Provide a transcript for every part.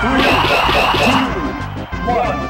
Three, two, one.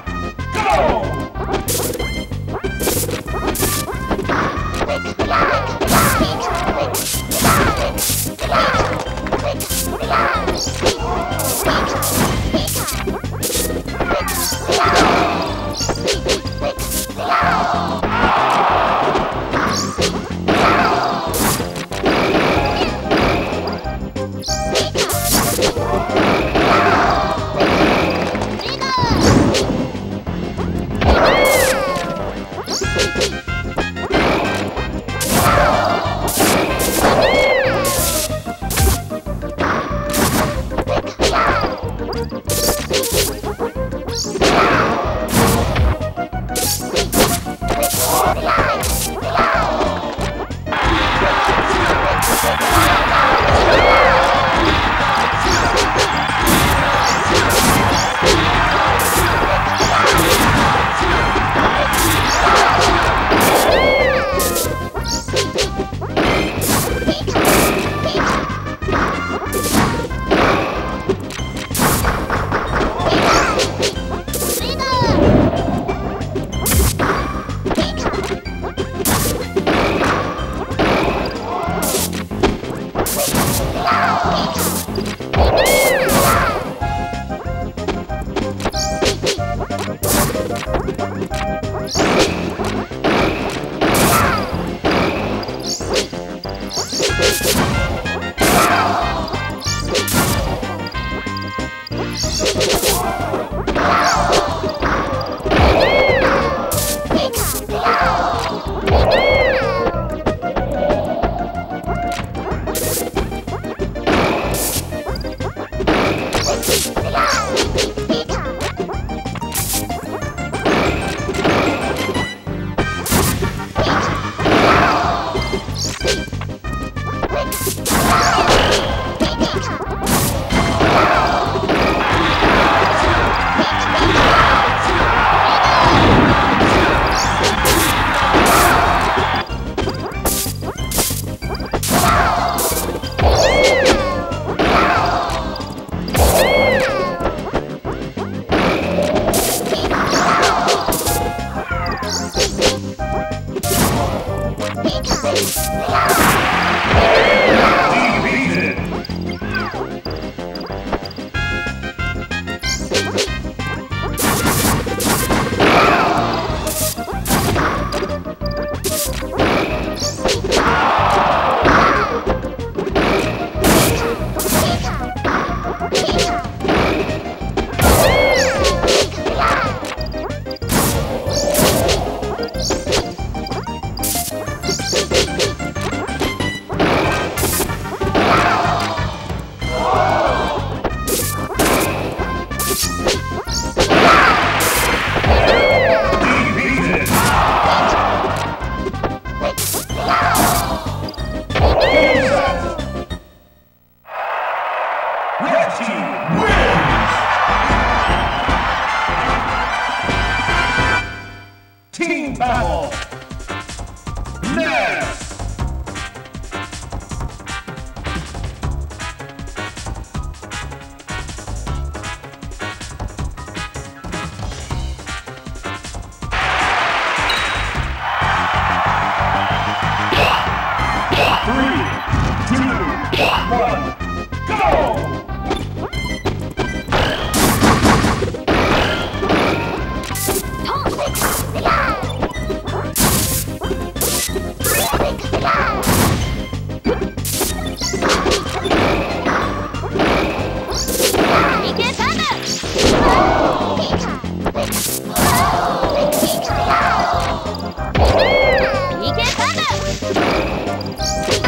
Thank you.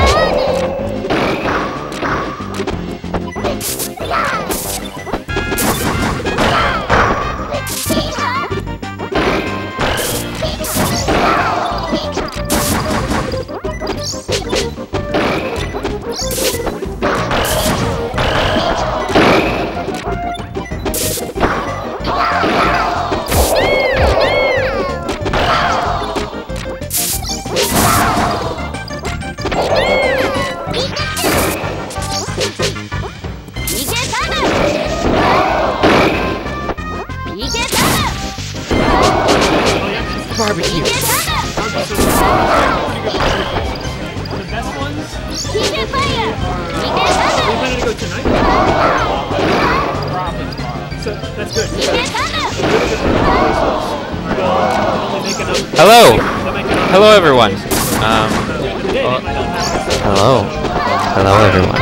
barbecue. The. Hello! Hello everyone! Um, hello. Hello everyone.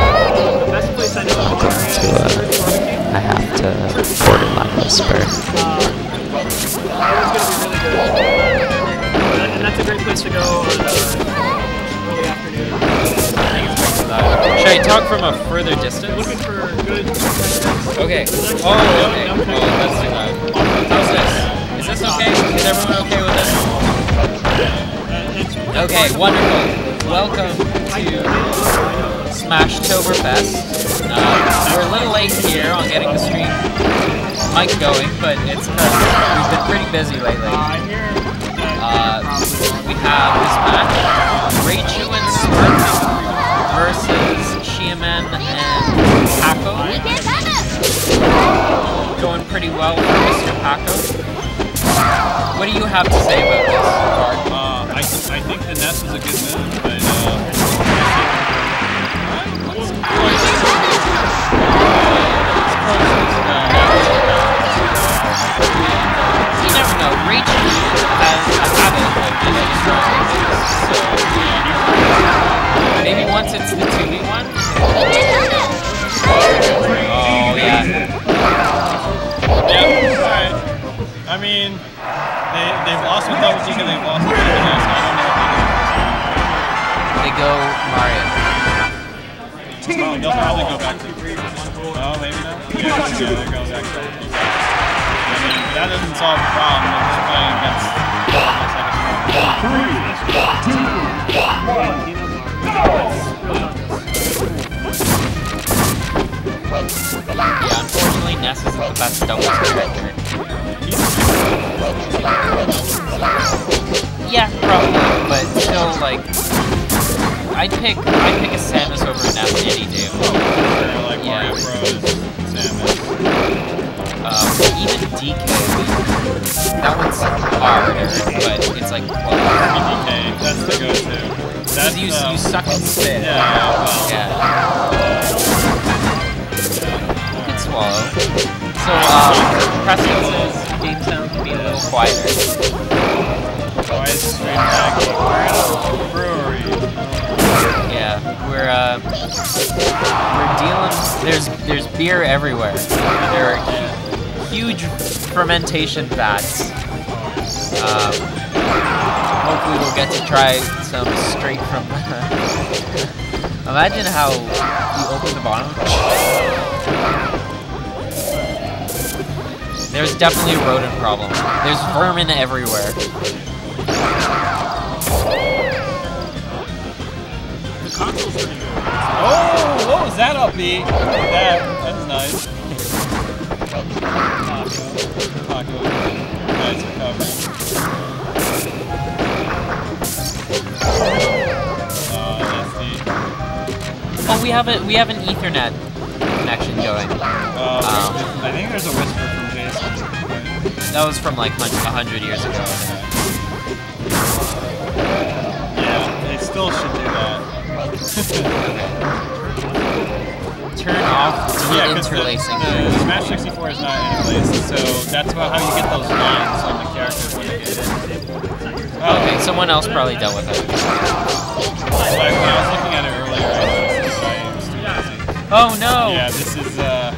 Welcome to, uh, I have to borderline whisper. A great place to go on uh, early afternoon. Should I talk from a further distance? Looking for good. Okay. Oh, okay. Oh, that's too loud. How's this? Is this okay? Is everyone okay with this? Okay, wonderful. Welcome to Smashtoberfest. Uh, we're a little late here on getting the stream mic going, but it's because we've been pretty busy lately. Have this match, Raichu and Spark versus Shiaman and Paco. Going pretty well for Mr. Paco. What do you have to say about this, Bart? Uh, I, I think the Ness was a good move, but uh, they, they've lost with Double Kick and they've lost with the Ness. I don't know if They go Mario. they can. They'll probably go back to. Oh, maybe not. Yeah, yeah, they're going back to. I mean, that doesn't solve the problem. They're just playing against. Yeah, unfortunately, Ness isn't the best doubles character. Like, I'd pick, I'd pick a Samus over Ness any day. of the week. Or like Yeah. Mario Bros. Samus. Um, even DK, that one's harder, but it's like, well, DK, that's the go-to. That's you, um, you suck and spit. Yeah, yeah, well, Yeah. You could swallow. So, um, Preston says Game Sound can be a little quieter. We're dealing. There's there's beer everywhere. There are hu- huge fermentation vats. Um, hopefully, we'll get to try some straight from. Imagine how you open the bottom. There's definitely a rodent problem. There's vermin everywhere. Oh, what was that up, B? That, that was nice. Paco. Nice recovery. Oh, that's the. Oh, we have a we have an Ethernet connection going. Uh, Um, I think there's a whisper from Jason. That was from like a hundred years ago. Yeah, they still should do that. Turn off the, de-interlacing. the Smash 64 is not interlaced, so that's about how you get those lines on the characters when they get in. Oh, Okay, someone else probably dealt with it. Like, when I was looking at it earlier, I noticed guy was too busy. Oh no! Yeah, this is, uh,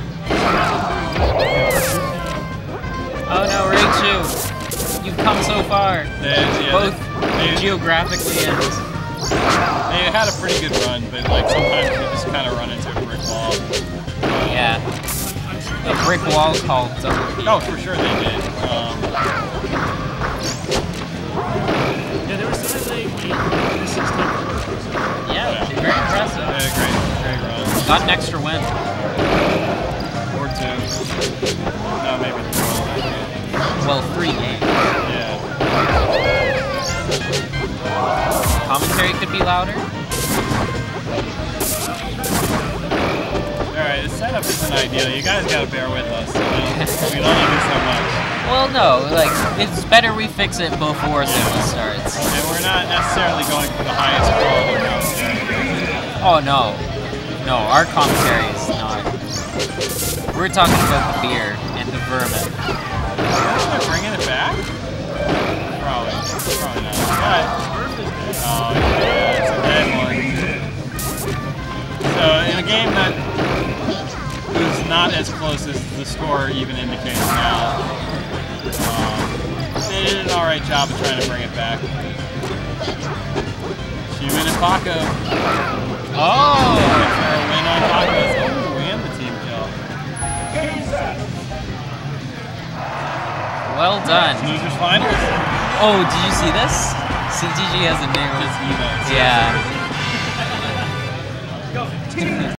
Oh no, Raichu! You've come so far. yeah, Both geographically and they had a pretty good run, but like sometimes you just kind of run into a brick wall. yeah. A brick wall called Double P. Oh, for sure they did. Um, Yeah, there was something like eight or six times. Yeah, very they impressive. had a great, great run. Got an extra win. Or two. No, maybe three. Well, three games. Be louder. Alright, the setup isn't ideal. You guys gotta bear with us. You know? we love you so much. Well, no, like it's better we fix it before Zima starts. And we're not necessarily going for the highest quality commentary. Oh no, no, our commentary is not. We're talking about the beer and the vermin. Are we bringing it back? Probably. Probably not. But Oh, yeah, in a game that was not as close as the score even indicates now, um, they did an alright job of trying to bring it back. Human and Paco. Oh! For a win on Paco's. Oh, and the team kill. Well done. Losers finals. Oh, did you see this? CGG has a new. Just emotes. Yeah team.